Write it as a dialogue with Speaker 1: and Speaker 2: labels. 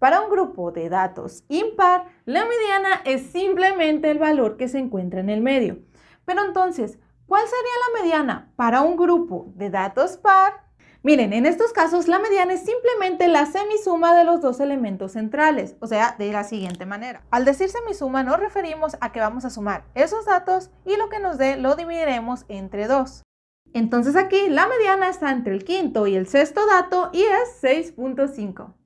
Speaker 1: Para un grupo de datos impar, la mediana es simplemente el valor que se encuentra en el medio. Pero entonces, ¿cuál sería la mediana para un grupo de datos par? Miren, en estos casos la mediana es simplemente la semisuma de los dos elementos centrales, o sea, de la siguiente manera. Al decir semisuma nos referimos a que vamos a sumar esos datos y lo que nos dé lo dividiremos entre dos. Entonces aquí la mediana está entre el quinto y el sexto dato y es 6.5.